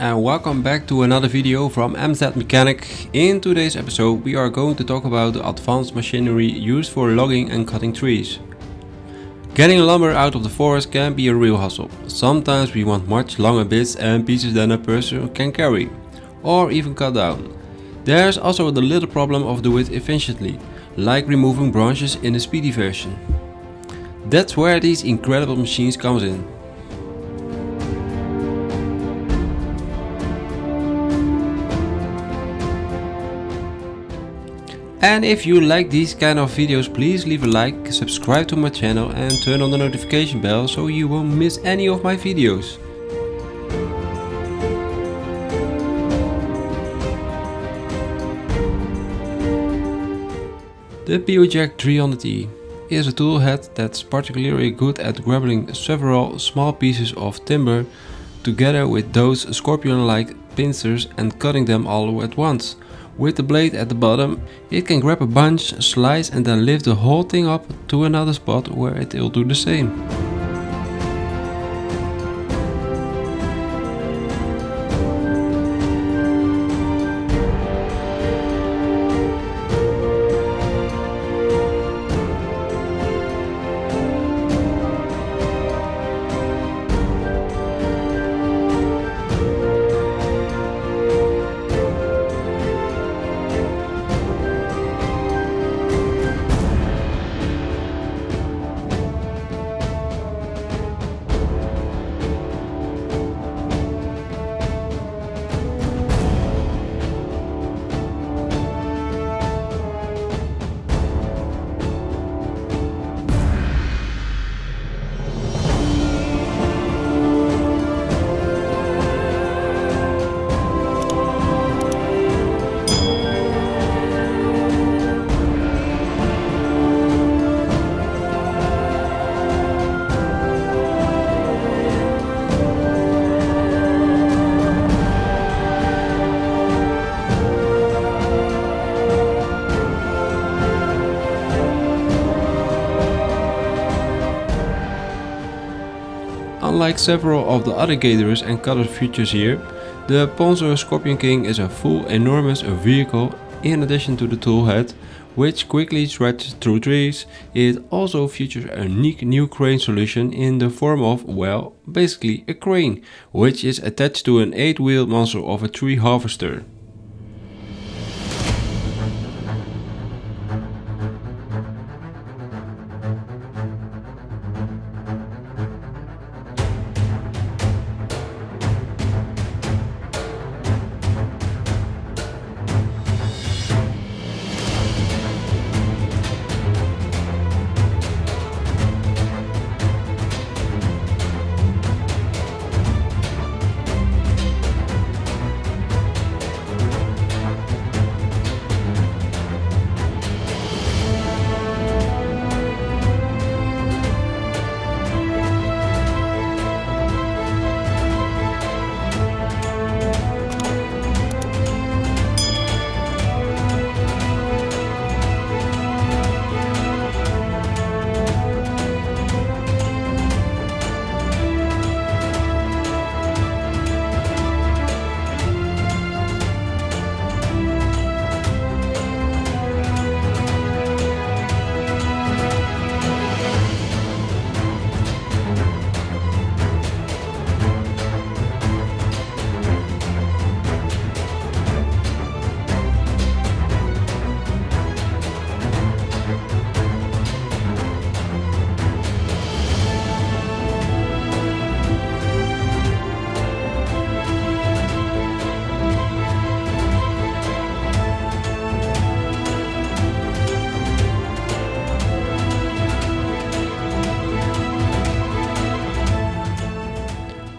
and welcome back to another video from MZ Mechanic. In today's episode we are going to talk about the advanced machinery used for logging and cutting trees. Getting lumber out of the forest can be a real hassle. Sometimes we want much longer bits and pieces than a person can carry, or even cut down. There's also the little problem of do it efficiently, like removing branches in a speedy version. That's where these incredible machines comes in. And if you like these kind of videos, please leave a like, subscribe to my channel and turn on the notification bell so you won't miss any of my videos. The POJack 300E is a tool head that's particularly good at grabbing several small pieces of timber together with those scorpion-like pincers and cutting them all at once. With the blade at the bottom, it can grab a bunch, slice and then lift the whole thing up to another spot where it will do the same. Unlike several of the other gators and cutter features here, the Ponsse Scorpion King is a full enormous vehicle in addition to the tool head, which quickly stretches through trees. It also features a unique new crane solution in the form of, well, basically a crane, which is attached to an 8-wheeled monster of a tree harvester.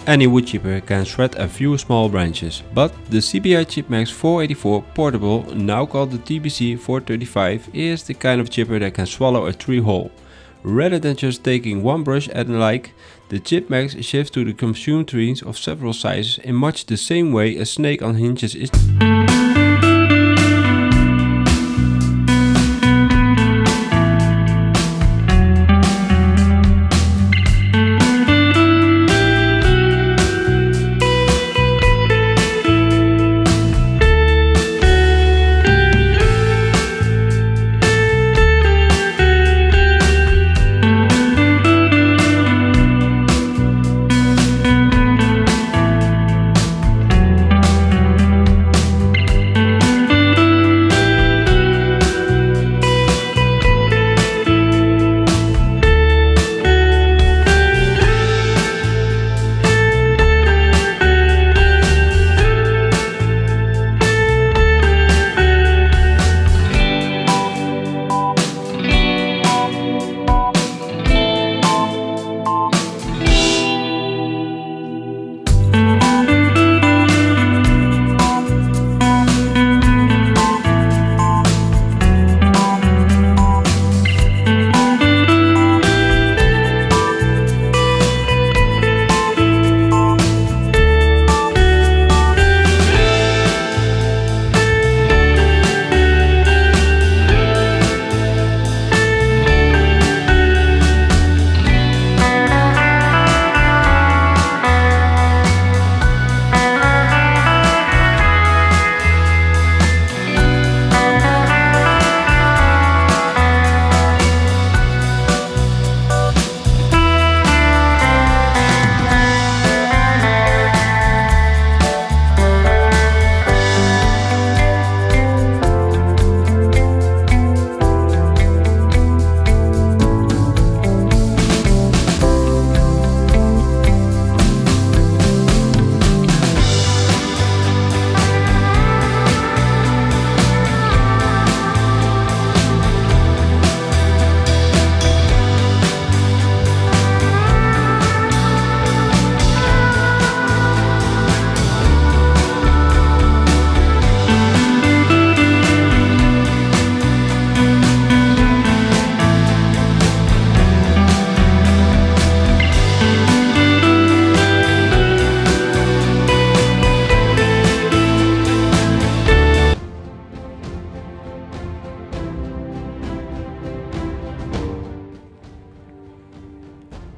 Any wood chipper can shred a few small branches, but the CBI Chipmax 484 Portable, now called the TBC 435, is the kind of chipper that can swallow a tree whole. Rather than just taking one brush and like, the Chipmax shifts to the consumed trees of several sizes in much the same way a snake on hinges is.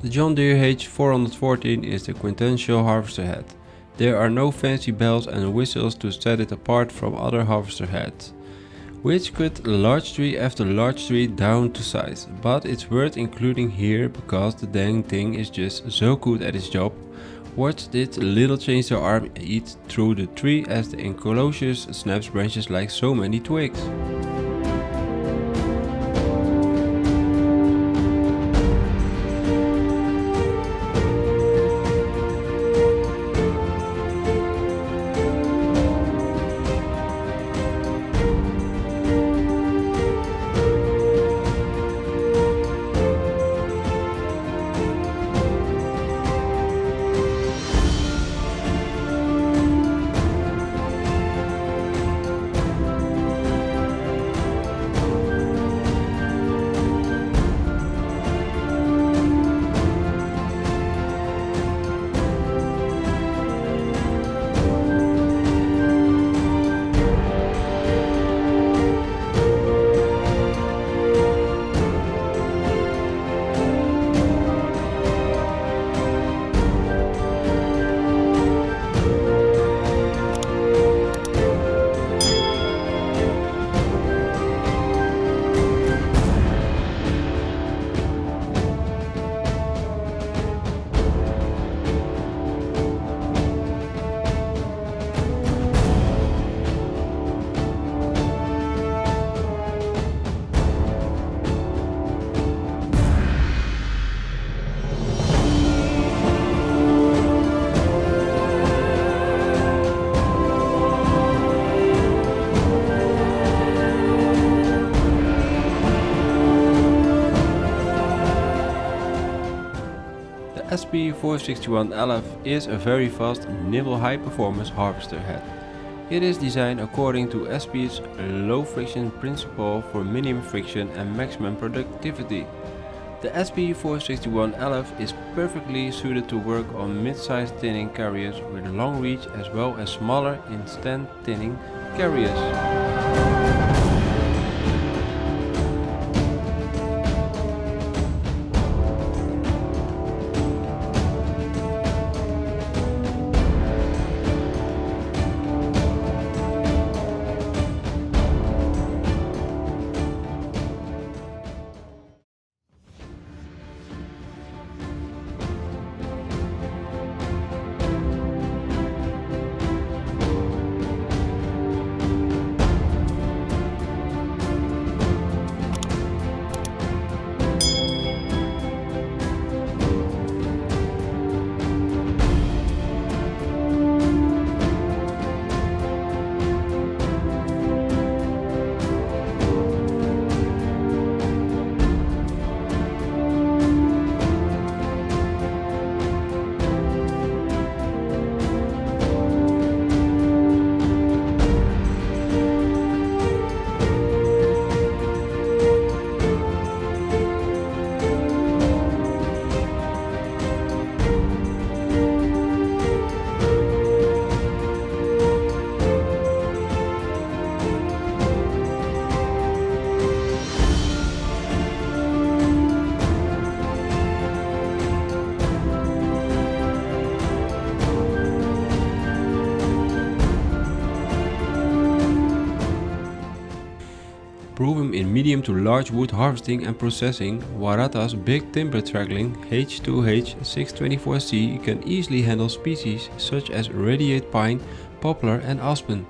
John Deere H414 is the quintessential harvester head. There are no fancy bells and whistles to set it apart from other harvester heads, which cut large tree after large tree down to size, but it's worth including here because the dang thing is just so good at its job. Watch this little chainsaw arm eat through the tree as the enclosures snaps branches like so many twigs. SP461LF is a very fast, nimble high performance harvester head. It is designed according to SP's low friction principle for minimum friction and maximum productivity. The SP461LF is perfectly suited to work on mid-sized thinning carriers with long reach as well as smaller instant thinning carriers. Medium to large wood harvesting and processing, Waratah's big timber tracking HTH624C can easily handle species such as radiata pine, poplar and aspen,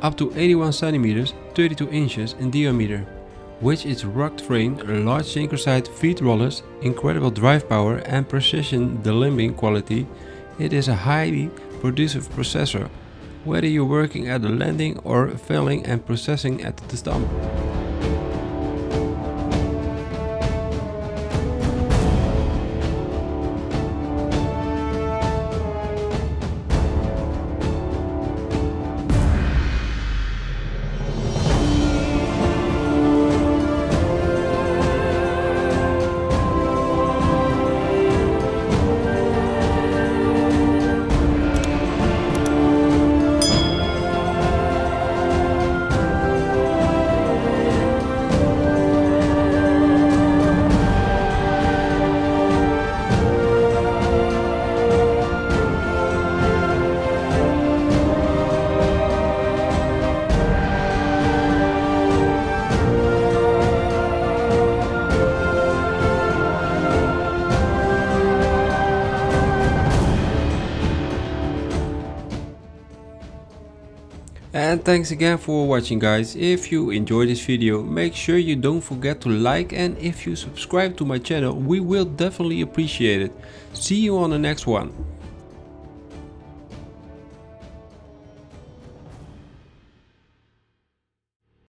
up to 81 cm 32 inches in diameter. With its rugged frame, large synchronized feed rollers, incredible drive power and precision delimbing quality, it is a highly productive processor, whether you're working at the landing or felling and processing at the stump. And thanks again for watching guys. If you enjoyed this video, make sure you don't forget to like and if you subscribe to my channel, we will definitely appreciate it. See you on the next one.